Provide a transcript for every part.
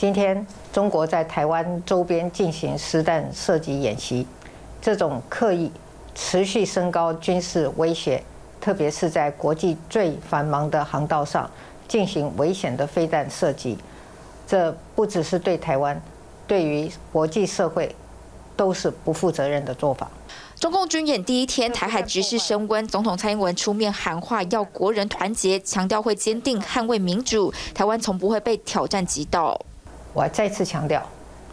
今天中国在台湾周边进行实弹射击演习，这种刻意持续升高军事威胁，特别是在国际最繁忙的航道上进行危险的飞弹射击，这不只是对台湾，对于国际社会都是不负责任的做法。中共军演第一天，台海局势升温，总统蔡英文出面喊话，要国人团结，强调会坚定捍卫民主，台湾从不会被挑战击倒。我再次强调，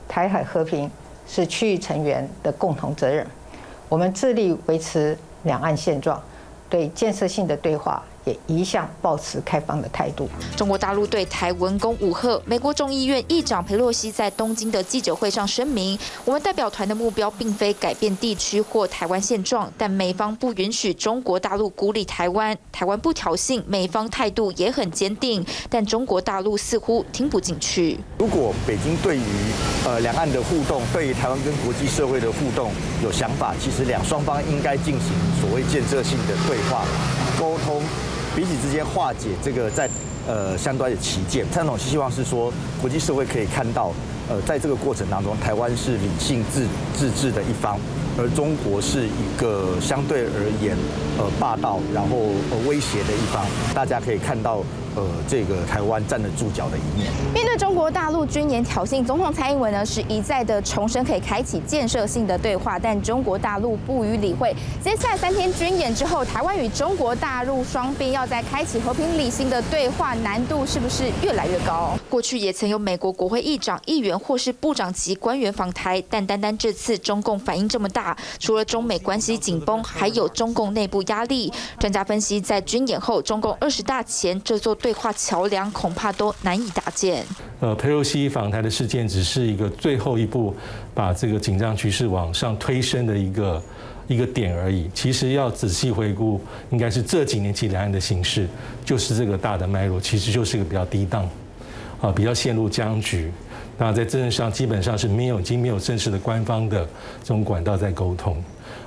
台海和平是区域成员的共同责任，我们致力维持两岸现状，对建设性的对话。也一向保持开放的态度。中国大陆对台文攻武赫，美国众议院议长佩洛西在东京的记者会上声明：“我们代表团的目标并非改变地区或台湾现状，但美方不允许中国大陆孤立台湾，台湾不挑衅，美方态度也很坚定，但中国大陆似乎听不进去。如果北京对于呃两岸的互动，对于台湾跟国际社会的互动有想法，其实两双方应该进行所谓建设性的对话沟通。”彼此之间化解这个在呃相端的旗舰，蔡总希望是说国际社会可以看到，呃，在这个过程当中，台湾是理性自自治的一方，而中国是一个相对而言呃霸道然后呃威胁的一方，大家可以看到。呃，这个台湾站得住脚的一面。中国大陆军演挑衅，总统蔡英文呢是一再的重申可以开启建设性的对话，但中国大陆不予理会。接下来三天军演之后，台湾与中国大陆双边要再开启和平理性的对话，难度是不是越来越高？过去也曾有美国国会议长、议员或是部长级官员访台，但单单这次中共反应这么大，除了中美关系紧绷，还有中共内部压力。专家分析，在军演后，中共二十大前这座。对话桥梁恐怕都难以搭建。呃，佩洛西访台的事件只是一个最后一步，把这个紧张局势往上推升的一个一个点而已。其实要仔细回顾，应该是这几年其两岸的形势，就是这个大的脉络，其实就是一个比较低档，啊，比较陷入僵局。那在政治上基本上是没有，已经没有正式的官方的这种管道在沟通。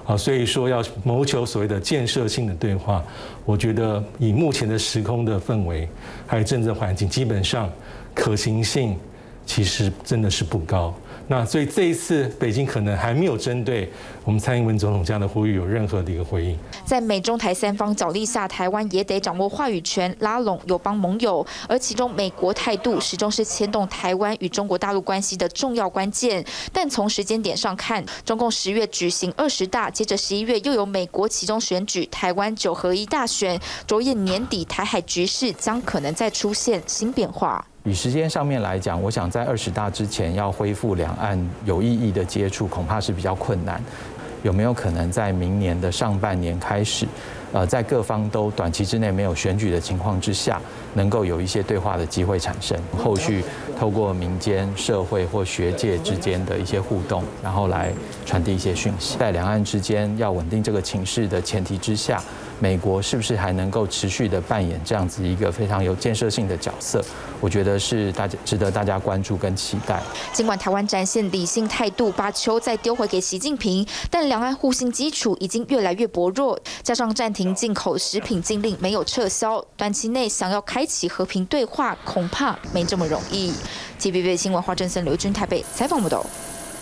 啊，所以说要谋求所谓的建设性的对话，我觉得以目前的时空的氛围，还有政治环境，基本上可行性其实真的是不高。那所以这一次北京可能还没有针对我们蔡英文总统这样的呼吁有任何的一个回应。在美中台三方角力下，台湾也得掌握话语权，拉拢友邦盟友。而其中美国态度始终是牵动台湾与中国大陆关系的重要关键。但从时间点上看，中共十月举行二十大，接着十一月又有美国其中选举，台湾九合一大选，着眼年底台海局势将可能再出现新变化。以时间上面来讲，我想在二十大之前要恢复两岸有意义的接触，恐怕是比较困难。有没有可能在明年的上半年开始，呃，在各方都短期之内没有选举的情况之下，能够有一些对话的机会产生？后续透过民间、社会或学界之间的一些互动，然后来传递一些讯息，在两岸之间要稳定这个情势的前提之下。美国是不是还能够持续的扮演这样子一个非常有建设性的角色？我觉得是大家值得大家关注跟期待。尽管台湾展现理性态度，把球再丢回给习近平，但两岸互信基础已经越来越薄弱，加上暂停进口食品禁令没有撤销，短期内想要开启和平对话，恐怕没这么容易。TVB 新闻华正森刘军台北采访报道。